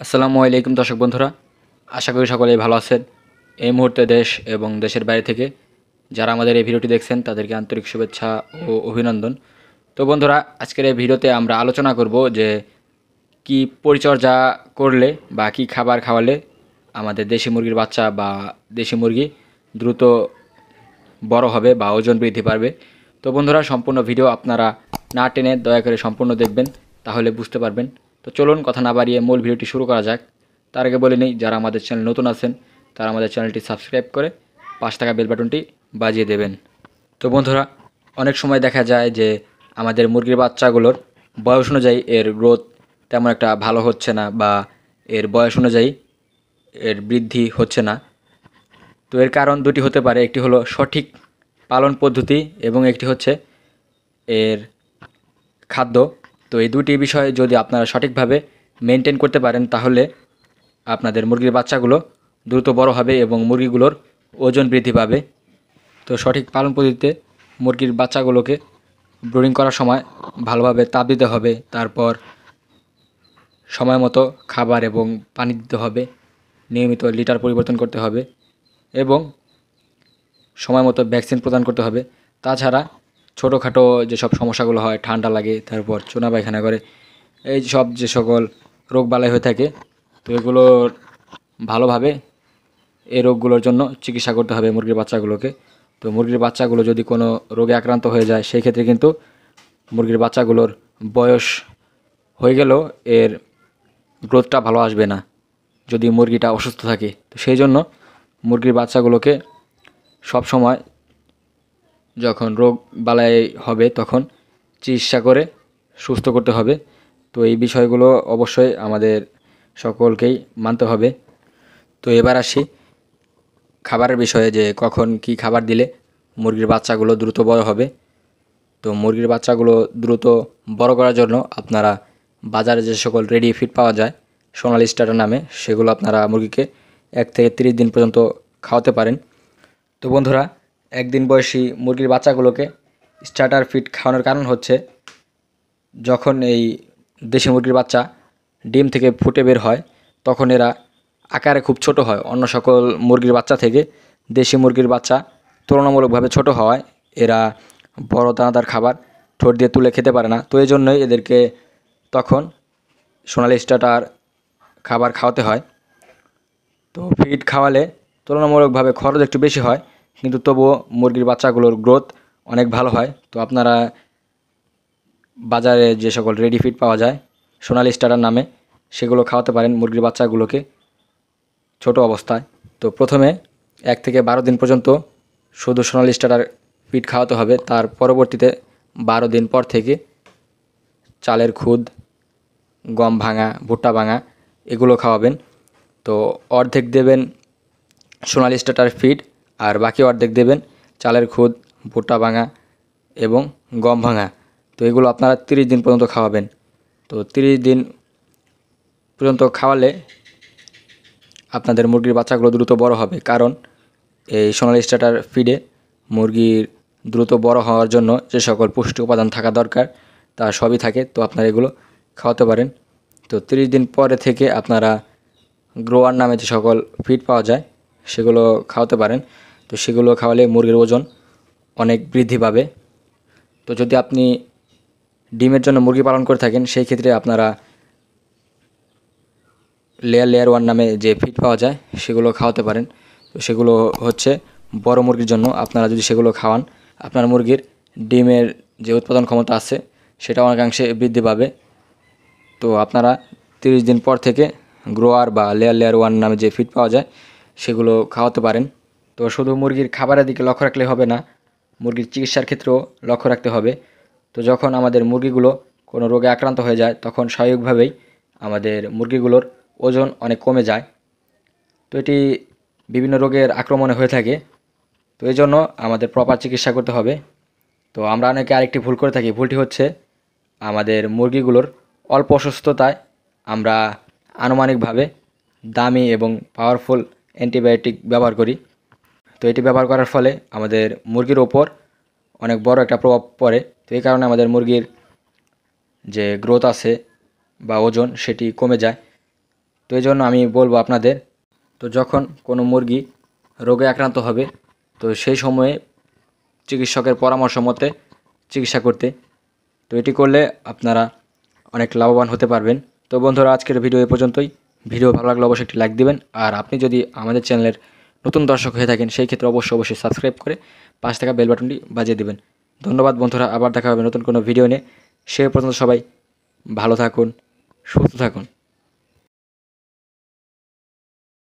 আসসালামু আলাইকুম দর্শক বন্ধুরা। আশা করি সকলেই ভালো আছেন। এই মুহূর্তে দেশ এবং দেশের বাইরে থেকে যারা আমাদের এই ভিডিওটি দেখছেন, তাদেরকে আন্তরিক শুভেচ্ছা ও অভিনন্দন। তো বন্ধুরা, আজকের এই ভিডিওতে আমরা আলোচনা করব যে কি পরিচর্যা করলে বা কি খাবার খাওয়ালে আমাদের দেশি মুরগির বাচ্চা বা দেশি মুরগি দ্রুত বড় হবে বা ওজন বৃদ্ধি পারবে। তো বন্ধুরা, সম্পূর্ণ ভিডিও আপনারা না টেনে দয়া করে সম্পূর্ণ দেখবেন, তাহলে বুঝতে পারবেন তো চলুন কথা না বাড়িয়ে মূল ভিডিওটি শুরু করা যাক। তার আগে বলে নেই, যারা আমাদের চ্যানেল নতুন আছেন, তারা আমাদের চ্যানেলটি সাবস্ক্রাইব করে পাঁচ টাকা বেল বাটনটি বাজিয়ে দেবেন। তো বন্ধুরা, অনেক সময় দেখা যায় যে আমাদের মুরগির বাচ্চাগুলোর বয়স অনুযায়ী এর গ্রোথ তেমন একটা ভালো হচ্ছে না বা এর বয়স অনুযায়ী এর বৃদ্ধি হচ্ছে না। তো এর কারণ দুটি হতে পারে, একটি হলো সঠিক পালন পদ্ধতি এবং একটি হচ্ছে এর খাদ্য। তো এই দুটি বিষয় যদি আপনারা সঠিকভাবে মেনটেন করতে পারেন, তাহলে আপনাদের মুরগির বাচ্চাগুলো দ্রুত বড় হবে এবং মুরগিগুলোর ওজন বৃদ্ধি পাবে। তো সঠিক পালন পদ্ধতিতে মুরগির বাচ্চাগুলোকে ব্রুডিং করার সময় ভালোভাবে তাপ দিতে হবে, তারপর সময় মতো খাবার এবং পানি দিতে হবে, নিয়মিত লিটার পরিবর্তন করতে হবে এবং সময় মতো ভ্যাকসিন প্রদান করতে হবে। তাছাড়া ছোটোখাটো যেসব সমস্যাগুলো হয়, ঠান্ডা লাগে, তারপর চুনা পায়খানা করে, এই সব যে সকল রোগ বালাই হয়ে থাকে, তো এগুলোর ভালোভাবে এই রোগগুলোর জন্য চিকিৎসা করতে হবে মুরগির বাচ্চাগুলোকে। তো মুরগির বাচ্চাগুলো যদি কোনো রোগে আক্রান্ত হয়ে যায়, সেই ক্ষেত্রে কিন্তু মুরগির বাচ্চাগুলোর বয়স হয়ে গেলেও এর গ্রোথটা ভালো আসবে না, যদি মুরগিটা অসুস্থ থাকে। তো সেই জন্য মুরগির বাচ্চাগুলোকে সব সময় যখন রোগ বালাই হবে তখন চিকিৎসা করে সুস্থ করতে হবে। তো এই বিষয়গুলো অবশ্যই আমাদের সকলকেই মানতে হবে। তো এবার আসি খাবারের বিষয়ে যে কখন কি খাবার দিলে মুরগির বাচ্চাগুলো দ্রুত বড় হবে। তো মুরগির বাচ্চাগুলো দ্রুত বড় করার জন্য আপনারা বাজারে যে সকল রেডি ফিড পাওয়া যায়, সোনালি স্টার্টার নামে, সেগুলো আপনারা মুরগিকে এক থেকে তিরিশ দিন পর্যন্ত খাওয়াতে পারেন। তো বন্ধুরা একদিন বয়সী মুরগির বাচ্চাগুলোকে স্টার্টার ফিড খাওয়ানোর কারণ হচ্ছে যখন এই দেশি মুরগির বাচ্চা ডিম থেকে ফুটে বের হয়, তখন এরা আকারে খুব ছোট হয়। অন্য সকল মুরগির বাচ্চা থেকে দেশি মুরগির বাচ্চা তুলনামূলকভাবে ছোট হওয়ায় এরা বড় দানাদার খাবার ঠোঁট দিয়ে তুলে খেতে পারে না। তো এই জন্যই এদেরকে তখন সোনালি স্টার্টার খাবার খাওয়াতে হয়। তো ফিড খাওয়ালে তুলনামূলকভাবে খরচ একটু বেশি হয়। কিন্তু তবুও মুরগির বাচ্চাগুলোর গ্রোথ অনেক ভালো হয়। তো আপনারা বাজারে যে সকল রেডি ফিড পাওয়া যায়, সোনালি স্টারার নামে, সেগুলো খাওয়াতে পারেন মুরগির বাচ্চাগুলোকে ছোট অবস্থায়। তো প্রথমে এক থেকে বারো দিন পর্যন্ত শুধু সোনালি স্টারার ফিড খাওয়াতে হবে। তার পরবর্তীতে বারো দিন পর থেকে চালের খুদ, গম ভাঙা, ভুট্টা ভাঙা, এগুলো খাওয়াবেন। তো অর্ধেক দেবেন সোনালি স্টার্টার ফিড আর বাকি অর্ধেক দেবেন চালের খুদ, ভুট্টা ভাঙা এবং গম ভাঙা। তো এগুলো আপনারা তিরিশ দিন পর্যন্ত খাওয়াবেন। তো তিরিশ দিন পর্যন্ত খাওয়ালে আপনাদের মুরগির বাচ্চাগুলো দ্রুত বড় হবে। কারণ এই সোনালি স্টার্টার ফিডে মুরগির দ্রুত বড় হওয়ার জন্য যে সকল পুষ্টি উপাদান থাকা দরকার, তা সবই থাকে। তো আপনারা এগুলো খাওয়াতে পারেন। তো তিরিশ দিন পরে থেকে আপনারা গ্রোয়ার নামে যে সকল ফিড পাওয়া যায়, সেগুলো খাওয়াতে পারেন। তো সেগুলো খাওয়ালে মুরগির ওজন অনেক বৃদ্ধি পাবে। তো যদি আপনি ডিমের জন্য মুরগি পালন করে থাকেন, সেই ক্ষেত্রে আপনারা লেয়ার লেয়ার ওয়ান নামে যে ফিড পাওয়া যায়, সেগুলো খাওয়াতে পারেন। তো সেগুলো হচ্ছে বড় মুরগির জন্য আপনারা যদি সেগুলো খাওয়ান, আপনার মুরগির ডিমের যে উৎপাদন ক্ষমতা আছে, সেটা অনেকাংশে বৃদ্ধি পাবে। তো আপনারা তিরিশ দিন পর থেকে গ্রোয়ার বা লেয়ার লেয়ার ওয়ান নামে যে ফিড পাওয়া যায়, সেগুলো খাওয়াতে পারেন। তো শুধু মুরগির খাবারের দিকে লক্ষ্য রাখলে হবে না, মুরগির চিকিৎসার ক্ষেত্রেও লক্ষ্য রাখতে হবে। তো যখন আমাদের মুরগিগুলো কোনো রোগে আক্রান্ত হয়ে যায়, তখন স্বাভাবিকভাবেই আমাদের মুরগিগুলোর ওজন অনেক কমে যায়। তো এটি বিভিন্ন রোগের আক্রমণে হয়ে থাকে। তো এই জন্য আমাদের প্রপার চিকিৎসা করতে হবে। তো আমরা অনেকে আরেকটি ভুল করে থাকি। ভুলটি হচ্ছে আমাদের মুরগিগুলোর অল্প অসুস্থতায় আমরা আনুমানিকভাবে দামি এবং পাওয়ারফুল অ্যান্টিবায়োটিক ব্যবহার করি। তো এটি ব্যবহার করার ফলে আমাদের মুরগির ওপর অনেক বড় একটা প্রভাব পড়ে। তো এই কারণে আমাদের মুরগির যে গ্রোথ আছে বা ওজন সেটি কমে যায়। তো এই জন্য আমি বলব আপনাদের, তো যখন কোনো মুরগি রোগে আক্রান্ত হবে, তো সেই সময়ে চিকিৎসকের পরামর্শ মতে চিকিৎসা করতে। তো এটি করলে আপনারা অনেক লাভবান হতে পারবেন। তো বন্ধুরা, আজকের ভিডিও এ পর্যন্তই। ভিডিও ভালো লাগলে অবশ্যই একটি লাইক দিবেন। আর আপনি যদি আমাদের চ্যানেলের নতুন দর্শক হয়ে থাকেন, সেই ক্ষেত্রে অবশ্যই অবশ্যই সাবস্ক্রাইব করে পাঁচ টাকা বেল বাটনটি বাজিয়ে দেবেন। ধন্যবাদ বন্ধুরা, আবার দেখা হবে নতুন কোনো ভিডিও নিয়ে। সে পর্যন্ত সবাই ভালো থাকুন, সুস্থ থাকুন।